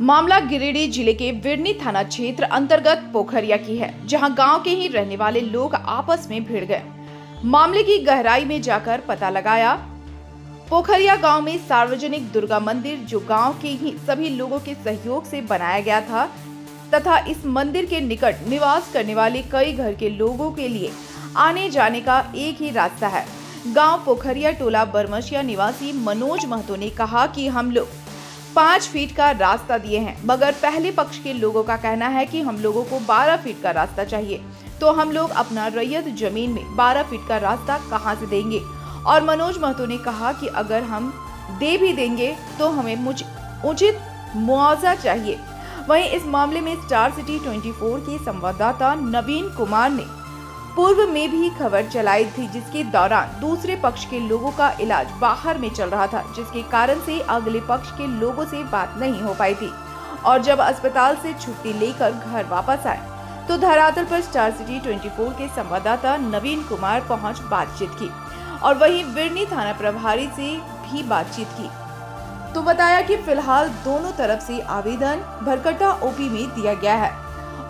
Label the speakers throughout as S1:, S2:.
S1: मामला गिरिडीह ज़िले के विरनी थाना क्षेत्र अंतर्गत पोखरिया की है, जहाँ गाँव के ही रहने वाले लोग आपस में भिड़ गए। मामले की गहराई में जाकर पता लगाया, पोखरिया गाँव में सार्वजनिक दुर्गा मंदिर, जो गाँव के ही सभी लोगों के सहयोग से बनाया गया था, तथा इस मंदिर के निकट निवास करने वाले कई घर के लोगों के लिए आने जाने का एक ही रास्ता है। गाँव पोखरिया, टोला, बरमसिया निवासी मनोज महतो ने कहा कि हम लोग पाँच फीट का रास्ता दिए हैं, मगर पहले पक्ष के लोगों का कहना है कि हम लोगों को बारह फीट का रास्ता चाहिए। तो हम लोग अपना रैयत ज़मीन में बारह फीट का रास्ता कहाँ से देंगे? और मनोज महतो ने कहा कि अगर हम दे भी देंगे तो हमें उचित मुआवजा चाहिए। वहीं इस मामले में स्टार सिटी 24 के संवाददाता नवीन कुमार ने पूर्व में भी खबर चलाई थी, जिसके दौरान दूसरे पक्ष के लोगों का इलाज बाहर में चल रहा था, जिसके कारण से अगले पक्ष के लोगों से बात नहीं हो पाई थी। और जब अस्पताल से छुट्टी लेकर घर वापस आए तो धरातल पर स्टार सिटी 24 के संवाददाता नवीन कुमार पहुँच बातचीत की और वहीं बिरनी थाना प्रभारी से भी बातचीत की। तो बताया कि फ़िलहाल दोनों तरफ़ से आवेदन भरकटा ओपी में दिया गया है।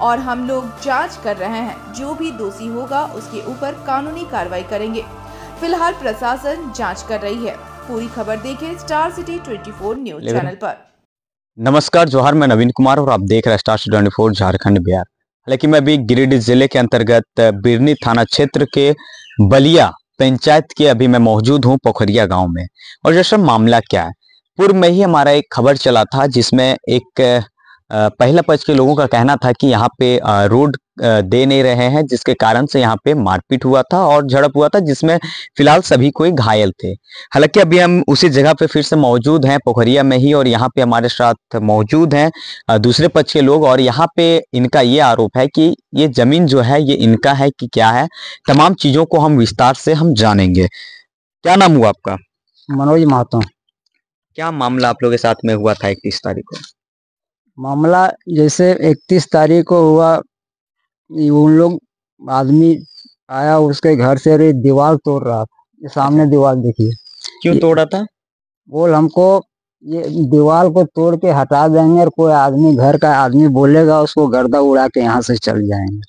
S1: और हम लोग जाँच कर रहे हैं जो भी दोषी होगा उसके ऊपर कानूनी कार्रवाई करेंगे। फ़िलहाल प्रशासन जाँच कर रही है। पूरी खबर देखें स्टार सिटी 24 न्यूज़ चैनल पर।
S2: नमस्कार जोहार मैं नवीन कुमार और आप देख रहे हैं star twenty four Jharkhand Bihar. हालाँकि मैं अभी गिरिडीह ज़िले के अंतर्गत बिरनी थाना क्षेत्र के बलिया पंचायत के अभी मैं मौजूद हूँ पोखरिया गाँव में। और जैसा मामला क्या है? पूर्व में ही हमारा एक खबर चला था जिसमें एक पहला पक्ष के लोगों का कहना था कि यहाँ पे रोड दे नहीं रहे हैं जिसके कारण से यहाँ पे मारपीट हुआ था और झड़प हुआ था जिसमें फ़िलहाल सभी कोई घायल थे। हालाँकि अभी हम उसी जगह पे फिर से मौजूद हैं पोखरिया में ही और यहाँ पे हमारे साथ मौजूद हैं दूसरे पक्ष के लोग और यहाँ पे इनका ये आरोप है कि ये ज़मीन जो है ये इनका है कि क्या है तमाम चीज़ों को हम विस्तार से हम जानेंगे। क्या नाम हुआ आपका?
S3: मनोज महतो
S2: क्या मामला आप लोगों के साथ में हुआ था इकतीस तारीख को?
S3: मामला जैसे इकतीस तारीख को हुआ उन लोग आदमी आया उसके घर से अरे दीवार तोड़ रहा था। ये सामने दीवार देखिए
S2: क्यों तोड़ा था?
S3: बोल हमको ये दीवार को तोड़ के हटा देंगे और कोई आदमी घर का आदमी बोलेगा उसको गर्दा उड़ा के यहाँ से चल जाएँगे।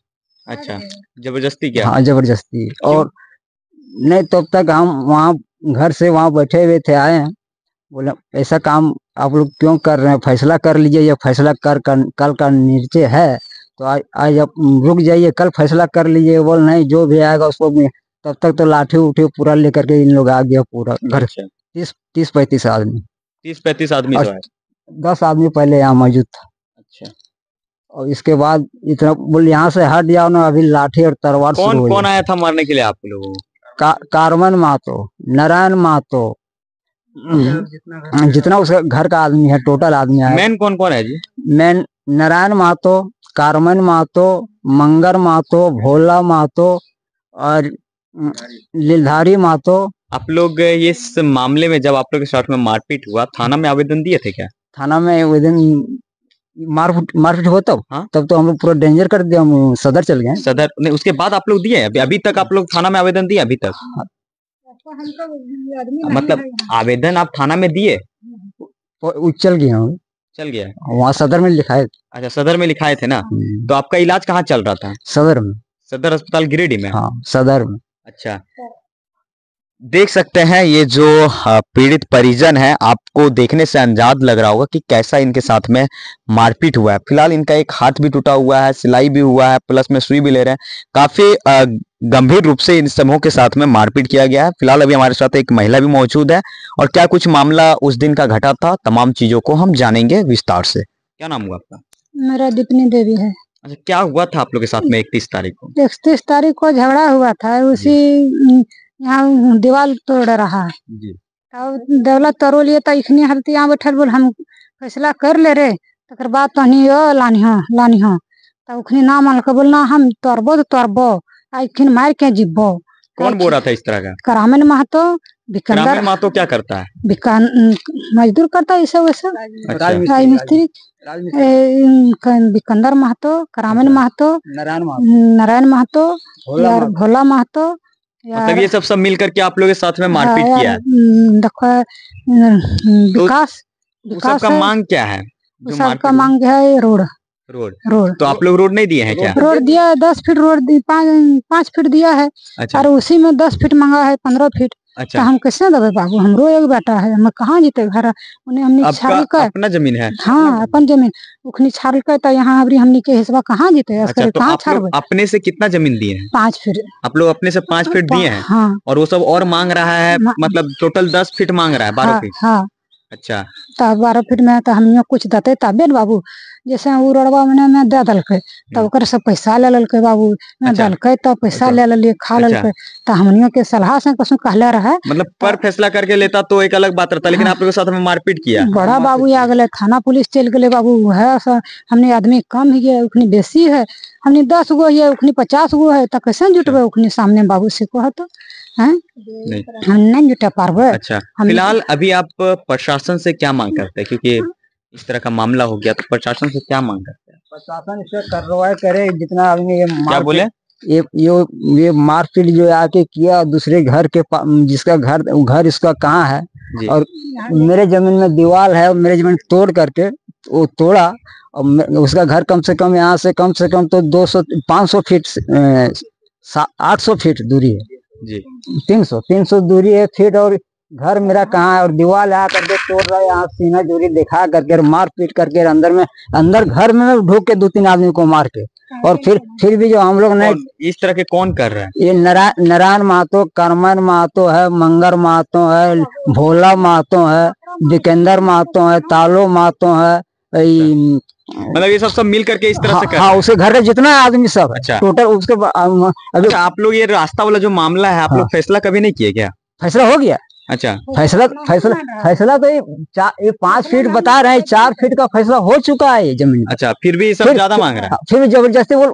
S2: अच्छा ज़बरदस्ती क्या?
S3: हाँ ज़बरदस्ती। और नहीं तब तक हम वहाँ घर से वहाँ बैठे हुए थे आए हैं। बोले ऐसा काम आप लोग क्यों कर रहे हैं? फैसला कर लीजिए ये फैसला कर, कर कल का नीचे है। तो आज आज आप रुक जाइए कल फैसला कर लीजिए बोल नहीं जो भी आएगा उसको तब तक तो लाठी उठी पूरा लेकर के इन लोग आ गया पूरा घर।
S2: अच्छा।
S3: तीस तीस पैंतीस आदमी।
S2: तीस पैंतीस आदमी
S3: दस आदमी पहले यहाँ मौजूद था।
S2: अच्छा।
S3: और इसके बाद इतना बोल यहाँ से हट जाओ ना अभी लाठी और तलवार
S2: कौन कौन आया था मारने के लिए आप लोगों को?
S3: कारमन महतो नारायण महतो हम्म, जितना उसका घर का आदमी है टोटल आदमी है।
S2: मेन कौन कौन है जी?
S3: मैं नारायण महतो कारमन महतो मंगर महतो भोला महतो और लीलधारी महतो।
S2: आप लोग इस मामले में जब आप लोग के साथ में मारपीट हुआ थाना में आवेदन दिए थे क्या?
S3: थाना में आवेदन मारपीट मारपीट हुआ तब?
S2: हाँ।
S3: तब तो हम लोग पूरा डेंजर कर दिया हम सदर चल गए।
S2: सदर नहीं उसके बाद आप लोग दिए? अभी अभी तक आप लोग थाना में आवेदन दिए अभी तक? मतलब आवेदन आप थाना में दिए?
S3: वो- वो चल गया
S2: चल गया।
S3: वहाँ सदर में लिखाए
S2: अच्छा सदर में लिखाए थे ना?
S3: हम्म,
S2: तो आपका इलाज कहाँ चल रहा था?
S3: सदर में।
S2: सदर अस्पताल गिरिडीह में?
S3: हाँ सदर में।
S2: अच्छा। देख सकते हैं ये जो पीड़ित परिजन है आपको देखने से अंदाज लग रहा होगा कि कैसा इनके साथ में मारपीट हुआ है। फ़िलहाल इनका एक हाथ भी टूटा हुआ है सिलाई भी हुआ है प्लस में सुई भी ले रहे हैं। काफ़ी गंभीर रूप से इन समूह के साथ में मारपीट किया गया है। फ़िलहाल अभी हमारे साथ एक महिला भी मौजूद है और क्या कुछ मामला उस दिन का घटा था तमाम चीज़ों को हम जानेंगे विस्तार से। क्या नाम हुआ आपका?
S4: मेरा दीपनी देवी है।
S2: अच्छा क्या हुआ था आप लोग के साथ में इकतीस तारीख को?
S4: इकतीस तारीख को झगड़ा हुआ था उसी यहाँ दीवार तोड़ रहा है।
S2: जी।
S4: तब दौलत तोड़ लिए तो इखनी हरती यहाँ बैठल बोल हम फैसला कर ले रे तकर बाद तहनी यो लानी हो लानी हो। तो उखनी ना मान के बोलना हम तोड़बो तो तोड़बो आ इखनी मार के जिब्बो।
S2: कौन बोल रहा था इस तरह का?
S4: करामन महतो बिकंदर
S2: मातो क्या करता है?
S4: बिकान मजदूर करता है ऐसा वैसा।
S2: अच्छा।
S4: राज मिस्त्री ए, इन- बिकंदर महतो करामन
S3: अच्छा।
S4: महतो
S3: नारायण महतो।
S4: नारायण महतो।
S3: भोला महतो।
S2: मतलब ये सब सब मिल करके आप लोग के साथ में मारपीट
S4: हाँ,
S2: किया है।
S4: हम्म, देखो हम्म, विकास विकास का
S2: मांग क्या है?
S4: सबका मांग है रोड।
S2: रोड?
S4: रोड।
S2: तो आप लोग रोड नहीं दिए हैं क्या?
S4: रोड दिया है दस फीट रोड पाँच फीट दिया है
S2: अच्छा।
S4: और उसी में दस फीट मांगा है पंद्रह फीट। तो
S2: अच्छा
S4: हम कैसे देवे बाबू? हमरो एक बेटा है हम कहाँ जीते घर? उन्हें हमने छाल कर
S2: अपना ज़मीन है?
S4: हाँ अपन ज़मीन। उखनी छाल कर तो यहाँ अबरी हमनी के हिस्सा कहाँ जीते?
S2: अच्छा तो
S4: कहाँ
S2: आप लोग अपने से कितना ज़मीन दिए हैं?
S4: पाँच फीट
S2: आप लोग अपने से पाँच फीट दिए हैं?
S4: हाँ।
S2: और वो सब और मांग रहा है मतलब टोटल दस फीट मांग रहा है बारह
S4: हाँ
S2: फीट?
S4: हाँ।
S2: अच्छा।
S4: तो बारह फीट में तो हमनियो कुछ देते तबे बाबू? जैसे उ रोडवा में में दे दलके तो ओकर से पैसा ले ललके बाबू। में
S2: अच्छा।
S4: दलके तो पैसा
S2: अच्छा।
S4: ले लेलिए खा
S2: अच्छा।
S4: ललके। तो हमनियो के सलाह से कसु कहले रहे।
S2: मतलब पर फैसला करके लेता तो एक अलग बात रहता लेकिन
S4: हाँ।
S2: आप लोगों के साथ में मारपीट किया।
S4: बड़ा बाबू आ गए थाना पुलिस चल गए बाबू है हमने आदमी कम है उखनी बेसी है। हमने दस गो है उखनी पचास गो है तो कैसे जुटबे उखनी सामने बाबू से कह तो
S2: नहीं।
S4: हम नहीं जुटे पारबे।
S2: अच्छा। फ़िलहाल अभी आप प्रशासन से क्या मांग करते हैं? क्योंकि इस तरह का मामला हो गया तो प्रशासन से क्या मांग करते हैं?
S3: प्रशासन इसे कार्रवाई करे जितना आदमी ये
S2: क्या बोले?
S3: ये ये ये मारपीट जो आके किया दूसरे घर के जिसका घर घर इसका कहाँ है? और मेरे ज़मीन में दीवार है और मेरे ज़मीन तोड़ करके वो तोड़ा और उसका घर कम से कम यहाँ से कम से कम तो 200 500 फीट आठ सौ फीट दूरी है।
S2: जी।
S3: तीन सौ तीन सौ दूरी है फीट और घर मेरा कहाँ है? और दीवार आ करके तोड़ रहा है। यहाँ सीना दूरी दिखा करके और मार पीट करके अंदर में अंदर घर में ढूक के दो तीन आदमी को मार के। और फिर फिर भी जो हम लोग ने
S2: इस तरह के कौन कर रहे हैं?
S3: ये नारा- नारायण महतो करमन महतो है मंगर महतो है भोला महतो है विकेंद्र महतो है तालो महतो है
S2: मतलब ये सब सब मिल करके इस तरह
S3: हाँ,
S2: से कर
S3: हाँ
S2: रहे हैं?
S3: उसके घर का जितना आदमी सब।
S2: अच्छा।
S3: टोटल उसके अभी
S2: अच्छा आप लोग ये रास्ता वाला जो मामला है आप
S3: हाँ।
S2: लोग फैसला कभी नहीं किए क्या?
S3: फैसला हो गया।
S2: अच्छा।
S3: फैसला फैसला फैसला तो ये पाँच फीट बता रहे हैं चार फीट का फैसला हो चुका है ये ज़मीन
S2: अच्छा फिर भी सब ज़्यादा मांग रहा है?
S3: फिर भी ज़बरदस्ती वो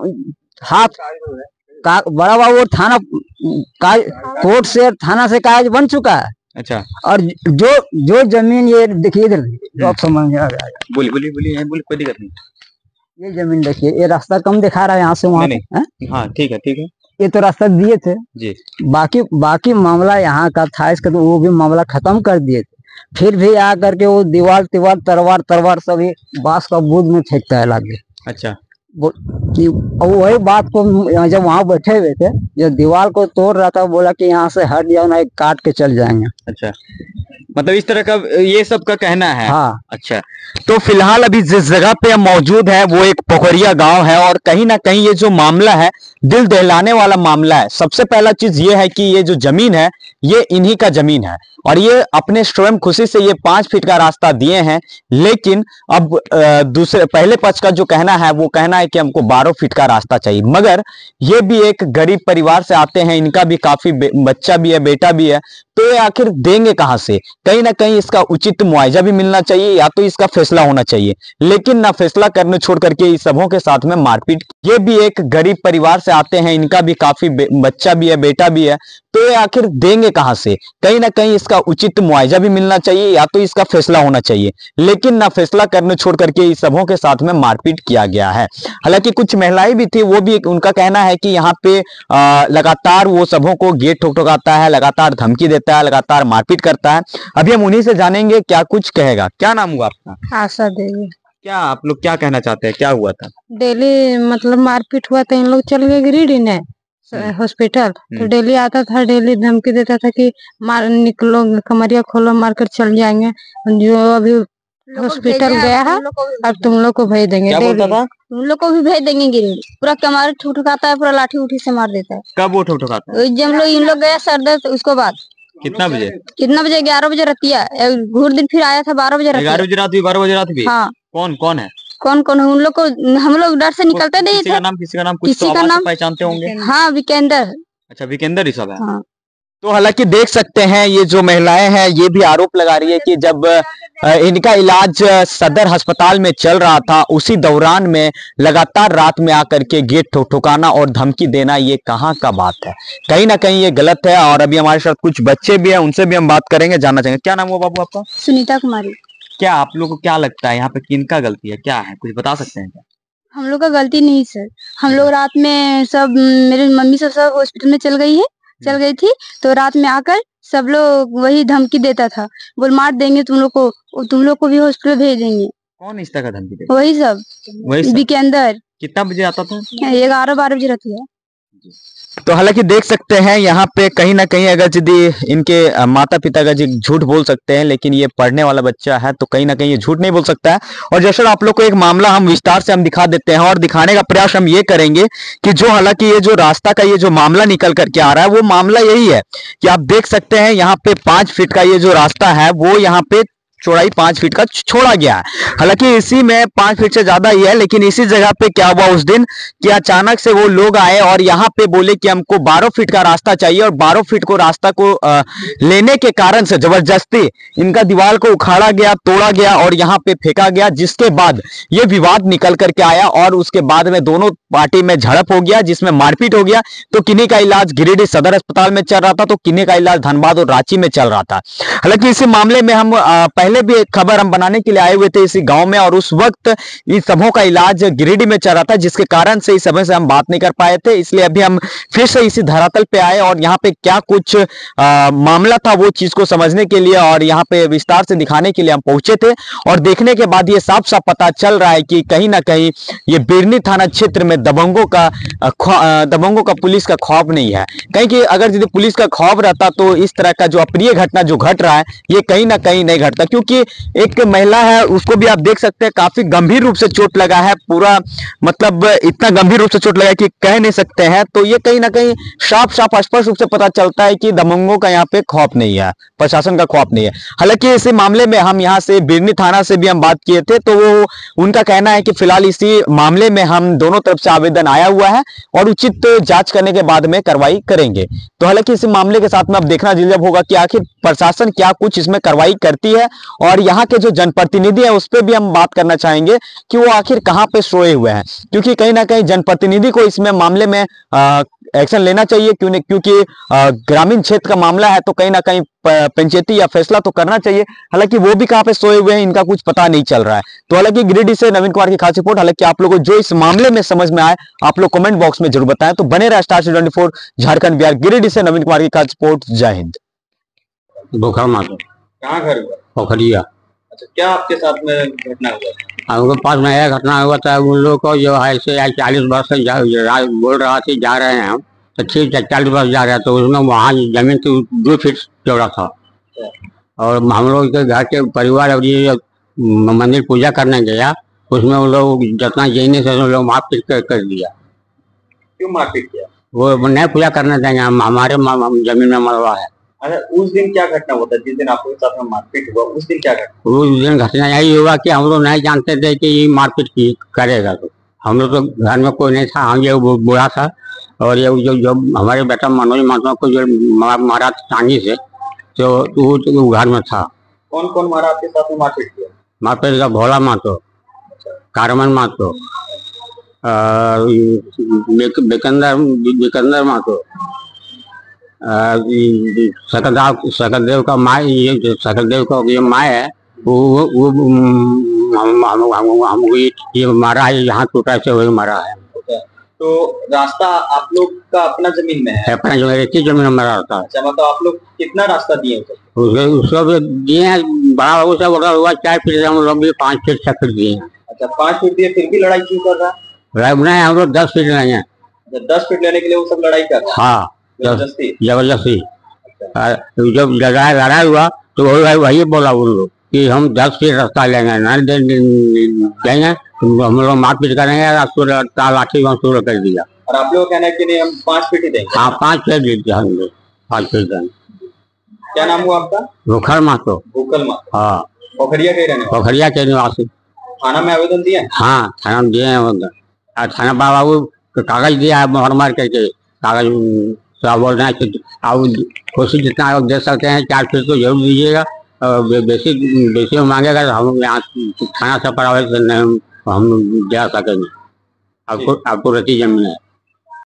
S3: हाथ का बड़ा बाबू और थाना का कोर्ट से थाना से कागज़ बन चुका है।
S2: अच्छा।
S3: और जो जो ज़मीन ये देखिए इधर आप समझ में आ गया
S2: बोलिए बोलिए बोलिए बोलिए कोई दिक्कत नहीं।
S3: ये ज़मीन देखिए ये रास्ता कम दिखा रहा है यहाँ से वहाँ हैं?
S2: हाँ ठीक है ठीक है।
S3: ये तो रास्ता दिए थे।
S2: जी।
S3: बाकी बाकी मामला यहाँ का था इसका तो वो भी मामला खत्म कर दिए थे। फिर भी आ करके वो दीवार तिवार तरवार तरवार सभी बाँस का बूद में फेंकता है लागे।
S2: अच्छा।
S3: कि वही बात को जब वहाँ बैठे हुए थे जब दीवार को तोड़ रहा था बोला कि यहाँ से हट जाओ ना काट के चल जाएँगे।
S2: अच्छा। मतलब इस तरह का ये सब का कहना है।
S3: हाँ।
S2: अच्छा तो फ़िलहाल अभी जिस जगह पे हम मौजूद है वो एक पोखरिया गाँव है और कहीं ना कहीं ये जो मामला है दिल दहलाने वाला मामला है। सबसे पहला चीज़ ये है कि ये जो ज़मीन है ये इन्हीं का ज़मीन है। और ये अपने स्वयं खुशी से ये पाँच फीट का रास्ता दिए हैं लेकिन अब दूसरे पहले पक्ष का जो कहना है वो कहना है कि हमको बारह फीट का रास्ता चाहिए। मगर ये भी एक गरीब परिवार से आते हैं इनका भी काफ़ी बच्चा भी है बेटा भी है तो ये आखिर देंगे कहाँ से? कहीं ना कहीं इसका उचित मुआवजा भी मिलना चाहिए, या तो इसका फैसला होना चाहिए। लेकिन ना फैसला करने छोड़ करके सबों के साथ में मारपीट ये भी एक गरीब परिवार से आते हैं इनका भी काफ़ी बच्चा भी है बेटा भी है तो ये आखिर देंगे कहाँ से? कहीं ना कहीं इसका उचित मुआवजा भी मिलना चाहिए या तो इसका फैसला होना चाहिए। लेकिन ना फैसला करने छोड़ करके सबों के साथ में मारपीट किया गया है। हालाँकि कुछ महिलाएँ भी थी वो भी उनका कहना है कि यहाँ पे आ, लगातार वो सबों को गेट ठोक ठोकाता है लगातार धमकी देता है लगातार मारपीट करता है। अभी हम उन्हीं से जानेंगे क्या कुछ कहेगा? क्या नाम हुआ आपका?
S4: आशा देवी।
S2: क्या आप लोग क्या कहना चाहते हैं? क्या हुआ था?
S4: डेली मतलब मारपीट हुआ था इन लोग चल गए गिरिडीह ने
S2: हम्म।
S4: हॉस्पिटल। तो
S2: हम्म।
S4: डेली आता था डेली धमकी देता था कि मार निकलो कमरिया खोलो मारकर चल जाएँगे। जो अभी हॉस्पिटल गया है अब तुम लोग को भेज देंगे
S5: तुम लोग को भी भेज देंगे गिरिडीह पूरा कमार ठुठकाता है पूरा लाठी उठी से मार देता है।
S2: कब वो ठोक ठोकाता है?
S5: जब लोग इन लोग गया सरदर्द तो उसको बाद।
S2: कितना बजे?
S5: कितना बजे? ग्यारह बजे रतिया घूर दिन फिर आया था बारह बजे
S2: ग्यारह बजे रात भी बारह बजे रात भी
S5: हाँ।
S2: कौन कौन है?
S5: कौन कौन है? उन लोग को हम लोग डर से निकलते नहीं
S2: किसी का नाम किसी का नाम कुछ
S5: किसी
S2: तो
S5: का
S2: आवाज़ से
S5: नाम-
S2: पहचानते होंगे।
S5: हाँ विकेंदर।
S2: अच्छा विकेंद्र ऋषभ है।
S5: हाँ।
S2: तो हालाँकि देख सकते हैं ये जो महिलाएँ हैं ये भी आरोप लगा रही है कि जब अ, इनका इलाज अ, सदर अस्पताल में चल रहा था उसी दौरान में लगातार रात में आकर के गेट ठोक ठोकाना और धमकी देना ये कहाँ का बात है? कहीं ना कहीं ये गलत है और अभी हमारे साथ कुछ बच्चे भी हैं उनसे भी हम बात करेंगे जानना चाहेंगे। क्या नाम हुआ बाबू आपका?
S5: सुनीता कुमारी।
S2: क्या आप लोग को क्या लगता है यहाँ पे किनका गलती है? क्या है? कुछ बता सकते हैं क्या?
S5: हम लोग का गलती नहीं सर। हम लोग रात में सब मेरी मम्मी सब सब हॉस्पिटल में चल गई है चल गई थी तो रात में आकर सब लोग वही धमकी देता था। बोल मार देंगे तुम लोग को तुम लोग को भी हॉस्पिटल भेज देंगे
S2: कौन इस तरह का धमकी देता
S5: वही सब।
S2: वही सब।
S5: के अंदर।
S2: कितना बजे आता था?
S5: ग्यारह बारह बजे रहती है।
S2: तो हालाँकि देख सकते हैं, यहाँ पे कहीं ना कहीं अगर यदि इनके माता पिता का जी झूठ बोल सकते हैं, लेकिन ये पढ़ने वाला बच्चा है तो कहीं ना कहीं ये झूठ नहीं बोल सकता है। और जैसे आप लोग को एक मामला हम विस्तार से हम दिखा देते हैं, और दिखाने का प्रयास हम ये करेंगे कि जो हालाँकि ये जो रास्ता का ये जो मामला निकल करके आ रहा है, वो मामला यही है कि आप देख सकते हैं, यहाँ पे पाँच फीट का ये जो रास्ता है, वो यहाँ पे चौड़ाई पाँच फीट का छोड़ा गया है। हालाँकि इसी में पाँच फीट से ज़्यादा ही है लेकिन इसी जगह पे क्या हुआ उस दिन कि अचानक से वो लोग आए और यहाँ पे बोले कि हमको बारह फीट का रास्ता चाहिए और बारह फीट को रास्ता को लेने के कारण से ज़बरदस्ती इनका दीवार को उखाड़ा गया तोड़ा गया और यहाँ पे फेंका गया जिसके बाद ये विवाद निकल करके आया और उसके बाद में दोनों पार्टी में झड़प हो गया जिसमें मारपीट हो गया। तो किन्हीं का इलाज गिरिडीह सदर अस्पताल में चल रहा था तो किन्हीं का इलाज धनबाद और रांची में चल रहा था। हालाँकि इसी मामले में हम अ, पहले भी एक खबर हम बनाने के लिए आए हुए थे इसी गाँव में और उस वक्त इन सबों का इलाज गिरिडीह में चल रहा था जिसके कारण से इस समय से हम बात नहीं कर पाए थे। इसलिए अभी हम फिर से इसी धरातल पे आए और यहाँ पे क्या कुछ अ, मामला था वो चीज़ को समझने के लिए और यहाँ पे विस्तार से दिखाने के लिए हम पहुँचे थे और देखने के बाद ये साफ़ साफ़ पता चल रहा है कि कहीं ना कहीं ये बिरनी थाना क्षेत्र में दबंगों का दबंगों का पुलिस का खौफ नहीं है। कहीं कि अगर यदि पुलिस का खौफ रहता तो इस तरह का जो अप्रिय घटना जो घट रहा है ये कहीं ना कहीं नहीं घटता क्योंकि एक महिला है, उसको भी आप देख सकते हैं, काफ़ी गंभीर रूप से चोट लगा है, पूरा मतलब इतना गंभीर रूप से चोट लगा कि कह नहीं सकते हैं। तो ये कहीं ना कहीं साफ़ साफ़ स्पष्ट रूप से पता चलता है कि दबंगों का यहाँ पे खौफ नहीं है, प्रशासन का खौफ नहीं है। हालाँकि इसी मामले में हम यहाँ से बिरनी थाना से भी हम बात किए थे तो वो उनका कहना है कि फ़िलहाल इसी मामले में हम दोनों तरफ़ से आवेदन आया हुआ है और उचित जाँच करने के बाद में कार्रवाई करेंगे। तो हालाँकि इस मामले के साथ में अब देखना दिलचस्प होगा कि आखिर प्रशासन क्या कुछ इसमें कार्रवाई करती है और यहाँ के जो जनप्रतिनिधि है उस पर भी हम बात करना चाहेंगे कि वो आखिर कहाँ पे सोए हुए हैं। क्योंकि कहीं ना कहीं जनप्रतिनिधि को इसमें मामले में आ, एक्शन लेना चाहिए क्यों क्योंकि ग्रामीण क्षेत्र का मामला है तो कहीं ना कहीं पंचायती या फैसला तो करना चाहिए। हालाँकि वो भी कहाँ पे सोए हुए हैं इनका कुछ पता नहीं चल रहा है। तो हालाँकि गिरिडीह से नवीन कुमार की खास रिपोर्ट हालाँकि आप लोगों को जो इस मामले में समझ में आए आप लोग कमेंट बॉक्स में ज़रूर बताएँ। तो बने रहे star twenty four Jharkhand Bihar Giridih से नवीन कुमार की खास रिपोर्ट। जय हिंद।
S6: बुखार मातो
S7: कहाँ घर हुआ?
S6: पोखरिया।
S7: अच्छा क्या आपके साथ में घटना हुआ?
S6: हमको पास नया घटना हुआ था उन लोगों को जो है ऐसे चालीस वर्ष से बोल रहा थे जा रहे हैं हम तो ठीक है चालीस वर्ष जा रहे हैं तो उसमें वहाँ ज़मीन तो दो फीट चौड़ा था। और हम लोग के घर के परिवार और ये मंदिर पूजा करने गया उसमें वो लोग जितना जीने से उन लोग मारपीट कर, कर दिया।
S7: क्यों मारपीट किया?
S6: वो नहीं पूजा करने देंगे हम हमारे म- म- ज़मीन में मरवा है।
S7: अच्छा उस दिन क्या घटना था? जिस दिन आपके साथ में मारपीट हुआ उस दिन क्या घटना
S6: उस दिन घटना यही हुआ कि हम लोग नहीं जानते थे कि ये मारपीट की करेगा तो। हम लोग तो घर में कोई नहीं था हम ये बू- बूढ़ा था और ये जो जो हमारे बेटा मनोज महतो को जो मारा टांगी से तो वो तो घर में था।
S7: कौन कौन मारा आपके साथ में मारपीट किया?
S6: मारपीट का भोला महतो कारमन महतो और बिक- बिकंदर बिकंदर ये सकलदेव सकलदेव का माँ ये जो सकलदेव का ये माँ है वो वो हम हम हम ये ये मारा है यहाँ टूटा से वही मारा है।
S7: तो रास्ता आप लोग का अपना ज़मीन में है?
S6: अपना जो एक ही ज़मीन में मरा रहता है।
S7: अच्छा मतलब आप लोग कितना रास्ता दिए उसे?
S6: उसके उसको भी दिए हैं बड़ा बाबू से बोला हुआ चार फीट हम लोग भी पाँच फीट छह फीट दिए हैं।
S7: अच्छा पाँच फीट दिए फिर भी लड़ाई क्यों कर रहा है?
S6: हम लोग दस फीट नहीं है।
S7: अच्छा, दस फीट लेने के लिए वो सब लड़ाई कर रहा
S6: हाँ?
S7: है। ज़बरदस्ती।
S6: जब लड़ाई लड़ाई हुआ तो वही वही वही बोला उन लोग कि हम दस फीट रास्ता लेंगे नहीं दे- देंगे तो हम लोग मारपीट करेंगे लाठी वहाँ शुरू कर दिया।
S7: और आप लोग कहना है कि नहीं हम पाँच फीट ही देंगे?
S6: हाँ पाँच फीट देते हम लोग पाँच फीट देंगे।
S7: क्या नाम हुआ आपका?
S6: रुखर मातो।
S7: भूकल माँ
S6: हाँ।
S7: पोखरिया के रहने
S6: पोखरिया के निवासी।
S7: थाना में आवेदन दिए हैं?
S6: थाना में दिए हैं थाना बाबू कागज़ दिया है मार मार करके कागज़ उम, आप बोल रहे हैं कि आप कोशिश जितना आप दे सकते हैं चार फीट तो ज़रूर दीजिएगा। और बेसी बेसी में मांगेगा तो हम यहाँ थाना सफ़र आवे तो नहीं हम दे सकेंगे। आपको आपको रची ज़मीन है।